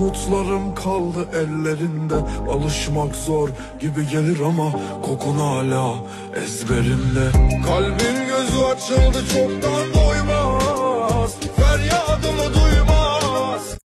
Umutlarım kaldı ellerinde. Alışmak zor gibi gelir ama Kokun hala ezberimde. Kalbin gözü açıldı çoktan.